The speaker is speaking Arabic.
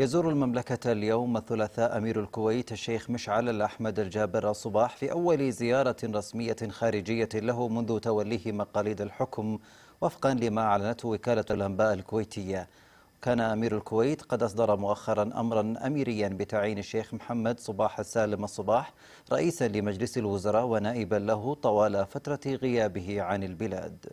يزور المملكة اليوم الثلاثاء أمير الكويت الشيخ مشعل الأحمد الجابر الصباح في أول زيارة رسمية خارجية له منذ توليه مقاليد الحكم وفقا لما أعلنته وكالة الأنباء الكويتية. كان أمير الكويت قد أصدر مؤخرا أمرا أميريا بتعيين الشيخ محمد صباح السالم الصباح رئيسا لمجلس الوزراء ونائبا له طوال فترة غيابه عن البلاد.